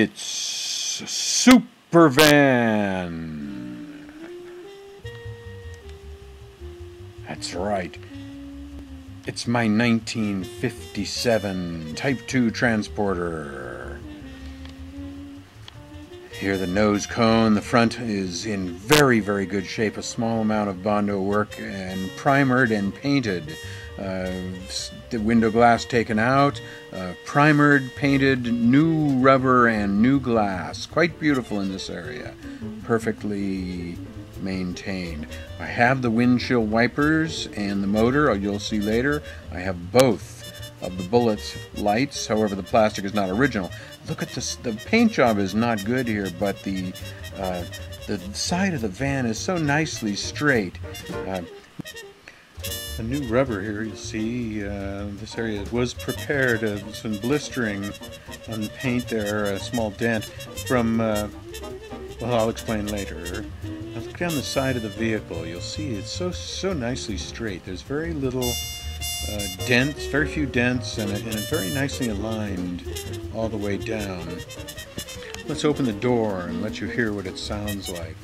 It's Super Van. That's right. It's my 1957 Type 2 transporter. Here the nose cone, the front is in very, very good shape. A small amount of Bondo work and primered and painted. Uh, the window glass taken out, uh, primered, painted, new rubber and new glass. Quite beautiful in this area. Perfectly maintained. I have the windshield wipers and the motor, you'll see later. I have both of the bullet lights, however the plastic is not original. Look at this, the paint job is not good here, but the, uh, the side of the van is so nicely straight. Uh, a new rubber here, you see, uh, this area was prepared, uh, some blistering on the paint there, a small dent from, uh, well, I'll explain later. Now look down the side of the vehicle, you'll see it's so, so nicely straight. There's very little uh, dents, very few dents, and, and very nicely aligned all the way down. Let's open the door and let you hear what it sounds like.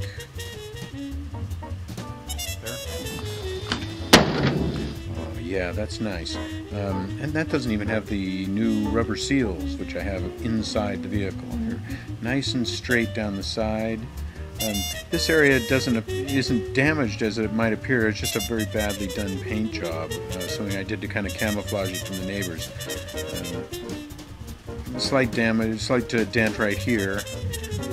Yeah, that's nice. Um, and that doesn't even have the new rubber seals, which I have inside the vehicle here. Nice and straight down the side. Um, this area doesn't isn't damaged as it might appear. It's just a very badly done paint job, uh, something I did to kind of camouflage it from the neighbors. Um, slight damage, slight uh, dent right here,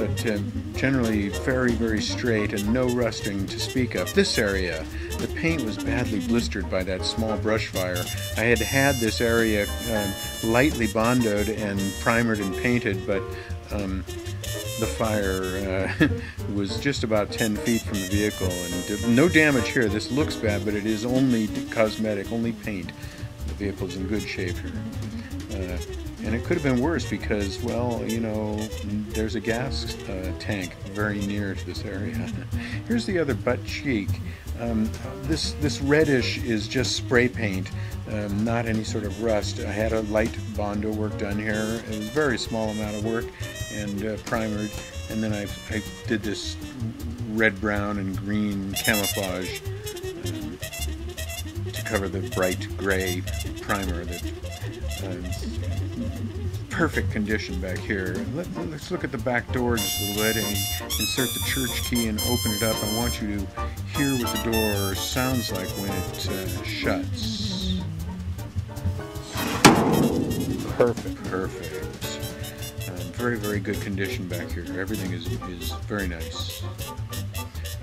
but uh, generally very, very straight and no rusting to speak of. This area the paint was badly blistered by that small brush fire. I had had this area um, lightly bondoed and primered and painted, but um, the fire uh, was just about 10 feet from the vehicle and no damage here. This looks bad, but it is only cosmetic, only paint. Vehicle's in good shape here. Uh, and it could have been worse because, well, you know, there's a gas uh, tank very near to this area. Here's the other butt cheek. Um, this this reddish is just spray paint, um, not any sort of rust. I had a light Bondo work done here. It was a very small amount of work and uh, primered, and then I, I did this red, brown, and green camouflage cover the bright gray primer that uh, perfect condition back here. Let, us look at the back door just a little bit and insert the church key and open it up. I want you to hear what the door sounds like when it uh, shuts. Perfect, perfect. Uh, very, very good condition back here. Everything is, is very nice.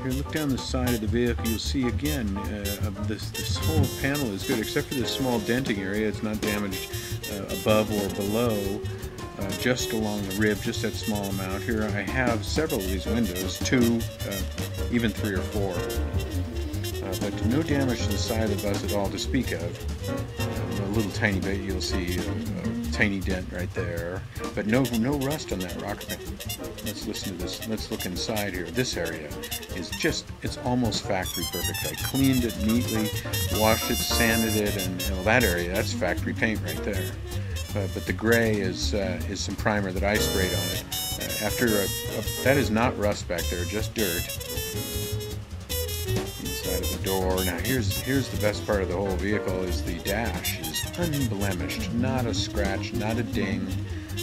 Here, look down the side of the vehicle. You'll see again, uh, this, this whole panel is good, except for this small denting area. It's not damaged uh, above or below, uh, just along the rib, just that small amount. Here I have several of these windows, two, uh, even three or four. Uh, but no damage to the side of the bus at all to speak of. Uh, a little tiny bit, you'll see a, a, tiny dent right there, but no no rust on that rocker. Let's listen to this. Let's look inside here. This area is just, it's almost factory perfect. I cleaned it neatly, washed it, sanded it, and you know, that area, that's factory paint right there. Uh, but the gray is uh, is some primer that I sprayed on it. Uh, after a, a, that is not rust back there, just dirt. Inside of the door. Now here's here's the best part of the whole vehicle is the dash unblemished, not a scratch, not a ding.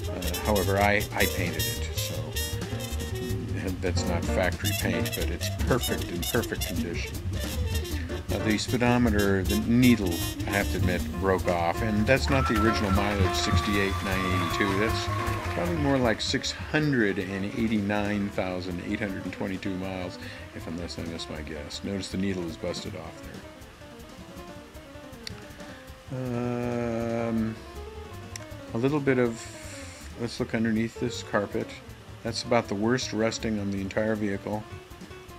Uh, however, I I painted it, so that's not factory paint, but it's perfect in perfect condition. Uh, the speedometer, the needle, I have to admit, broke off, and that's not the original mileage, 68,982. That's probably more like 689,822 miles, if unless I miss my guess. Notice the needle is busted off there. Um, a little bit of, let's look underneath this carpet. That's about the worst rusting on the entire vehicle.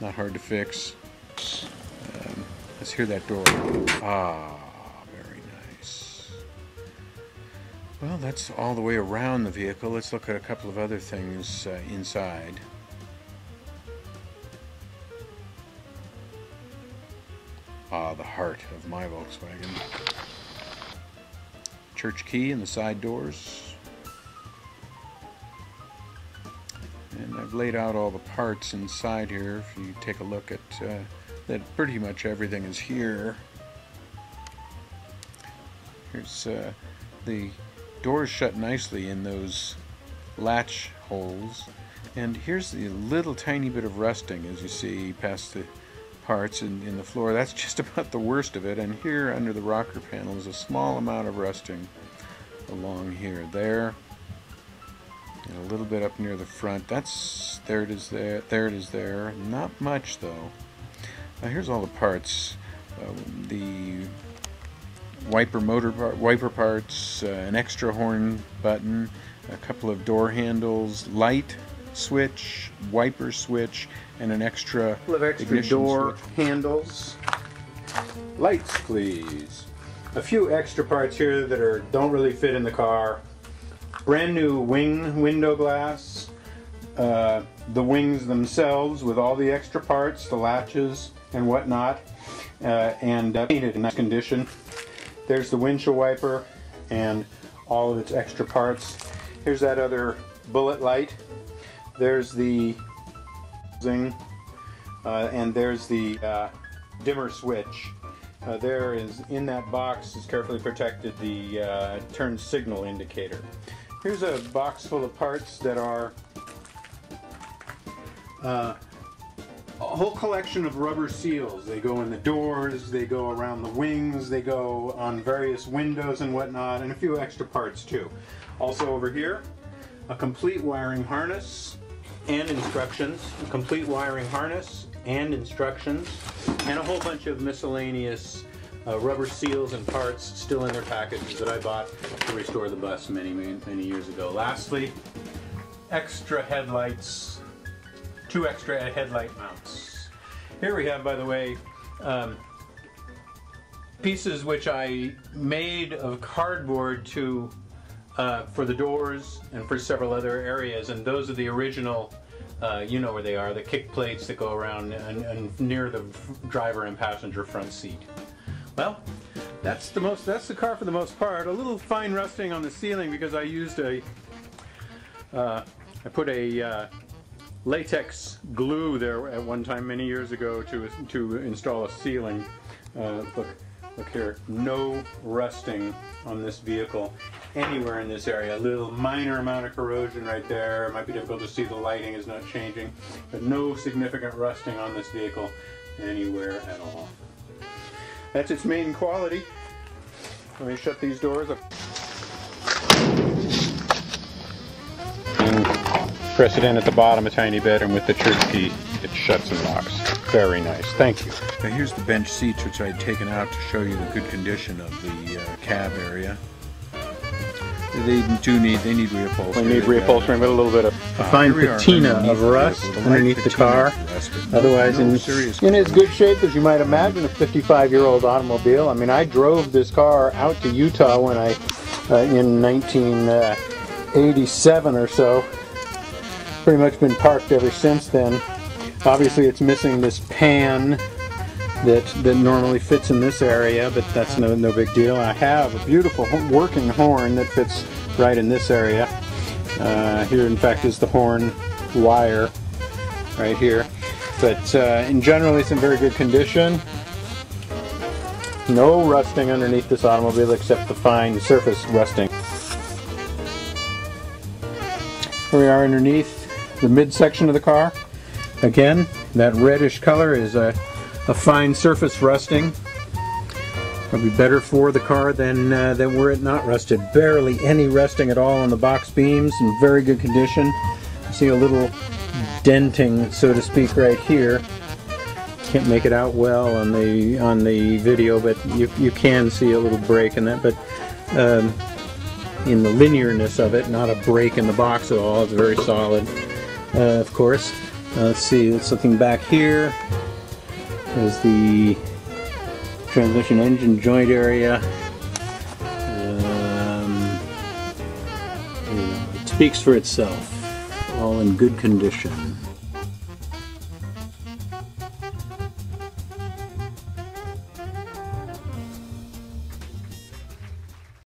Not hard to fix. Um, let's hear that door. Ah, very nice. Well, that's all the way around the vehicle. Let's look at a couple of other things uh, inside. Ah, the heart of my Volkswagen. Church key in the side doors. And I've laid out all the parts inside here. If you take a look at uh, that, pretty much everything is here. Here's uh, the doors shut nicely in those latch holes. And here's the little tiny bit of rusting as you see past the parts in, in the floor. That's just about the worst of it. And here under the rocker panel is a small amount of rusting along here. There. And a little bit up near the front. That's there it is there. There it is there. Not much though. Now here's all the parts. Uh, the wiper motor part, wiper parts, uh, an extra horn button, a couple of door handles, light switch, wiper switch, and an extra, extra door switch. handles. Lights, please. A few extra parts here that are don't really fit in the car. Brand new wing window glass. Uh, the wings themselves with all the extra parts, the latches and whatnot, uh, and uh, painted in nice condition. There's the windshield wiper and all of its extra parts. Here's that other bullet light. There's the zing, uh, and there's the uh, dimmer switch. Uh, there is in that box is carefully protected the uh, turn signal indicator. Here's a box full of parts that are uh, a whole collection of rubber seals. They go in the doors, they go around the wings, they go on various windows and whatnot, and a few extra parts too. Also over here, a complete wiring harness and instructions, a complete wiring harness and instructions, and a whole bunch of miscellaneous uh, rubber seals and parts still in their packages that I bought to restore the bus many, many, many years ago. Lastly, extra headlights two extra headlight mounts. Here we have, by the way, um, pieces which I made of cardboard to uh, for the doors and for several other areas, and those are the original. Uh, you know where they are, the kick plates that go around and, and near the driver and passenger front seat. Well, that's the most. That's the car for the most part. A little fine rusting on the ceiling because I used a. Uh, I put a uh, latex glue there at one time many years ago to, to install a ceiling. Uh, look, look here, no rusting on this vehicle anywhere in this area. A little minor amount of corrosion right there. It might be difficult to see the lighting is not changing, but no significant rusting on this vehicle anywhere at all. That's its main quality. Let me shut these doors up. press it in at the bottom a tiny bit, and with the trigger key, it shuts and locks. Very nice. Thank you. Now here's the bench seats, which I had taken out to show you the good condition of the uh, cab area. They do need they need reupholstering. They need reupholstering, but a little bit of a uh, fine patina of rust underneath the car. Otherwise, no in, in as good shape as you might imagine a 55-year-old automobile. I mean, I drove this car out to Utah when I, uh, in 1987 uh, or so, pretty much been parked ever since then. Obviously it's missing this pan that, that normally fits in this area, but that's no, no big deal. I have a beautiful working horn that fits right in this area. Uh, here in fact is the horn wire right here. But uh, in general it's in very good condition. No rusting underneath this automobile except the fine surface rusting. Here we are underneath the midsection of the car. Again, that reddish color is a, a fine surface rusting. Probably better for the car than, uh, than were it not rusted. Barely any rusting at all on the box beams, in very good condition. You see a little denting, so to speak, right here. Can't make it out well on the on the video, but you, you can see a little break in that. But um, in the linearness of it, not a break in the box at all. It's very solid uh, of course. Uh, let's see, let's looking back here. There's the transmission engine joint area. Um, it speaks for itself. All in good condition.